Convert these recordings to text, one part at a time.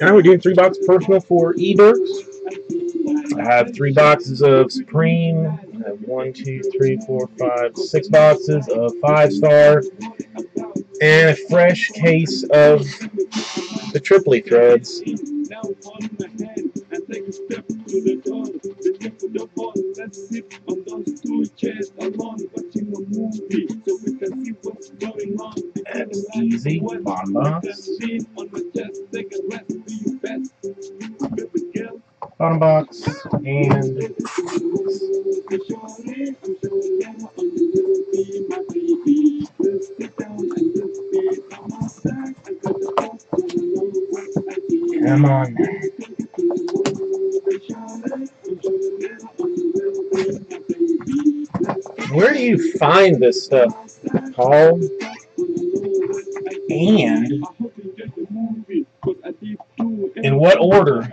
Now we're doing three box personal for Edurx. I have three boxes of Supreme. I have one, two, three, four, five, six boxes of five star. And a fresh case of the Triple Threads. That's easy. Bottom. Bottom box. And come on. Where do you find this stuff, Paul? And in what order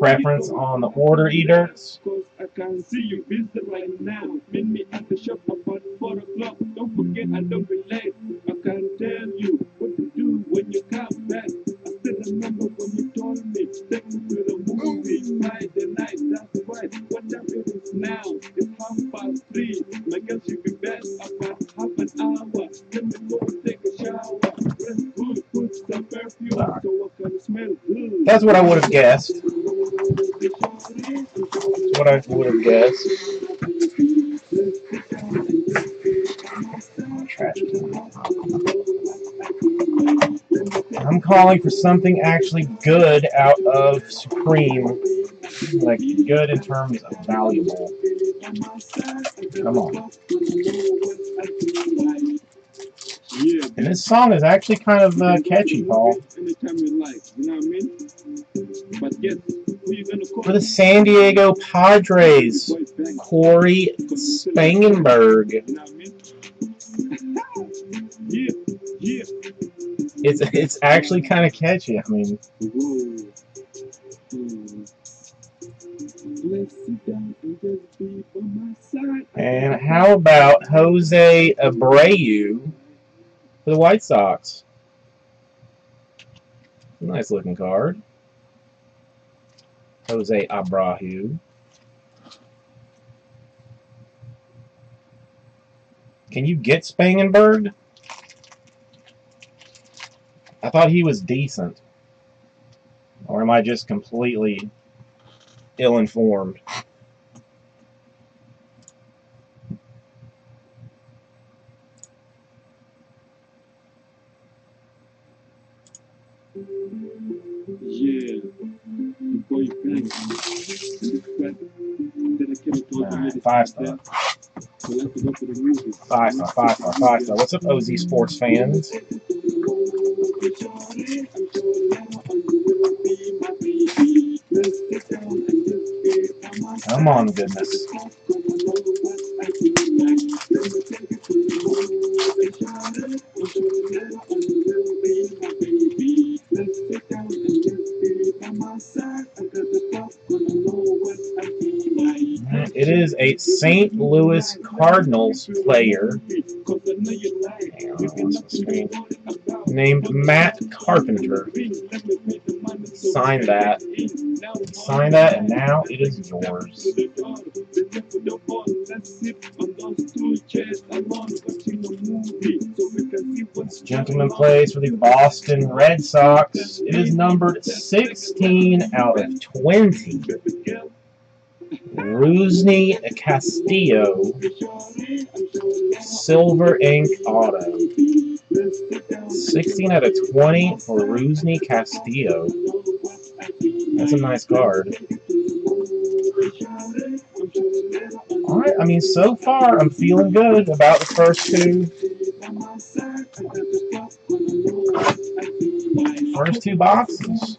preference on the order Edurx. I can see you busy right now. Meet me at the shop about four o'clock. Don't forget I don't be late. I can tell you what to do when you come back. I still remember when you told me take me to the movie Friday night. That's right. What time it is now? It's half past three. My girl should be back about half an hour. Let me go take a shower. Dress good, put some perfume so I can smell good. That's what I would have guessed. That's what I would have guessed. Trash. I'm calling for something actually good out of Supreme. Like, good in terms of valuable. Come on. And this song is actually kind of uh, catchy, Paul. anytime you like. You know what I mean? But For the San Diego Padres, Cory Spangenberg. It's it's actually kind of catchy. I mean, and how about Jose Abreu for the White Sox? Nice looking card. Jose Abreu. Can you get Spangenberg? I thought he was decent. Or am I just completely ill-informed? Yeah. The boy bang. This crap that I came to Alright, five star. So let's go to the movie. Five star, five star, five star. What's up, OZ Sports fans? Come on, goodness. It is a St. Louis Cardinals player named Matt Carpenter. Sign that. Sign that, and now it is yours. This gentleman plays for the Boston Red Sox. It is numbered 16 out of 20. Rusney Castillo, Silver Ink Auto. 16 out of 20 for Rusney Castillo. That's a nice card. Alright, I mean, so far, I'm feeling good about the first two. First two boxes.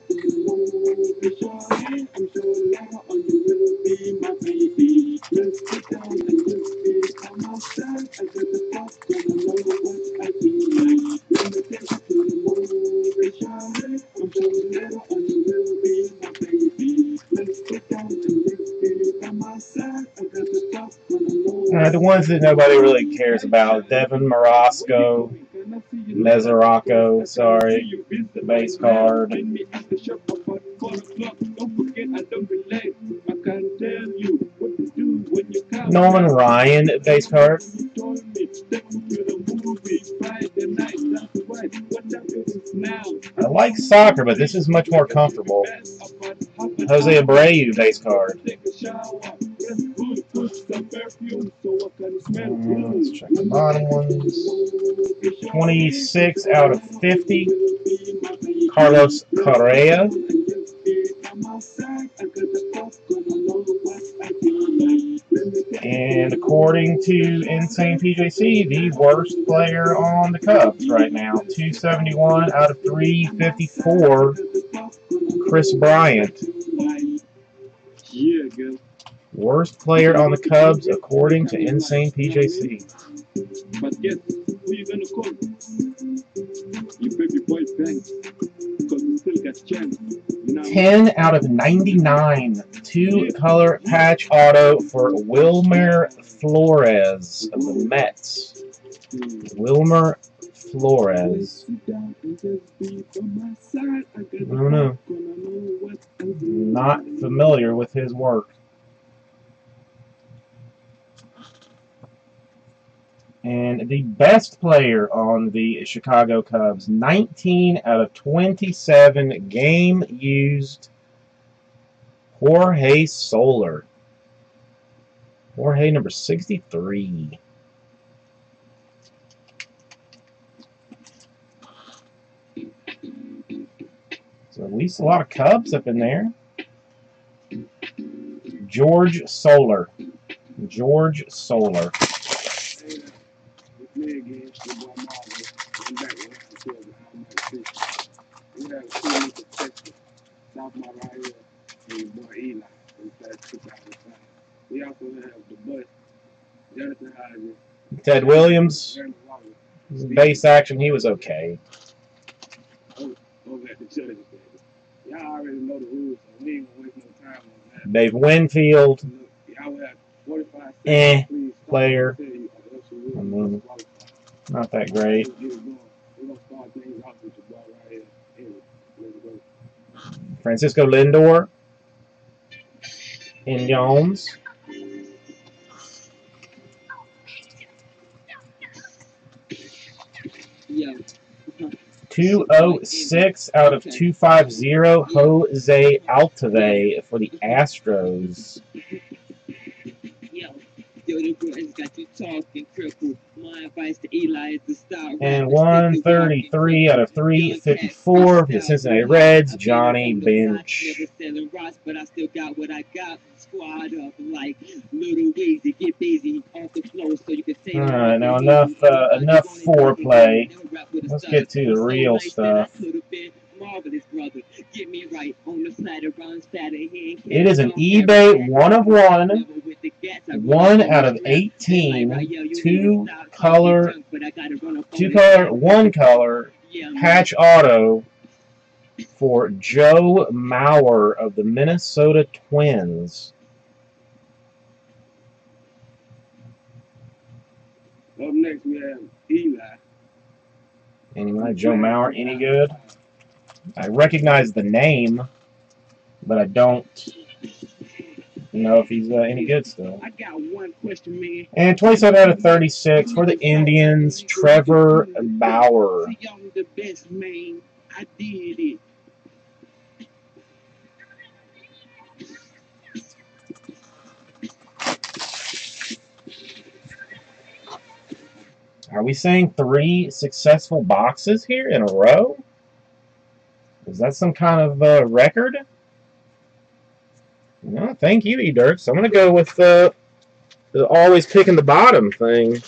The ones that nobody really cares about. Devin Marasco, Mesoraco, sorry, the base card. Nolan Ryan, base card. I like soccer, but this is much more comfortable. Jose Abreu, base card. The bottom ones. 26 out of 50. Carlos Correa. And according to Insane PJC, the worst player on the Cubs right now. 271 out of 354. Kris Bryant. Worst player on the Cubs according to Insane PJC. But guess who you gonna call? You baby boy banks. Because you still got chance. Now, 10 out of 99. Two color patch auto for Wilmer Flores of the Mets. Wilmer Flores. sit down and just be on my side. I don't know. gonna know what I do. Not familiar with his work. And the best player on the Chicago Cubs, 19 out of 27 game used, Jorge Soler. Jorge number 63. So at least a lot of Cubs up in there. George Solar. George Solar. Play back. We have. South here. And boy Eli. We played 2005. We also have the Bus. Jonathan Hodges. Ted Williams. Base action, he was okay. Y'all already know the rules, we ain't no time on that. Dave Winfield. Look, y'all will have 45 seconds. Eh, player. I mean. Not that great. Francisco Lindor. In Jones. Yeah. 206 out of 250, Jose Altuve for the Astros. The got you talking crippled. My advice to Eli is to start. And rapping, stick to 133 out of 354 for the Cincinnati Reds, Johnny Bench. Never selling rocks, but I still got what I got. Squad up like little get busy off the floor so you can say. All right, now enough, uh, enough foreplay. Let's get to the real stuff. Marvelous brother, get me right on the side of runs. It is an eBay one of one, one out of 18, two color, two color, one color patch auto for Joe Mauer of the Minnesota Twins. Up next we have Eli. Anybody? Joe Mauer, any good? I recognize the name, but I don't know if he's uh, any good still. I got one question, man. And 27 out of 36 for the Indians, Trevor Bauer. The best, man. I did it. Are we saying three successful boxes here in a row? Is that some kind of uh, record? No, thank you, E. Dirks. I'm going to go with uh, the always picking the bottom thing.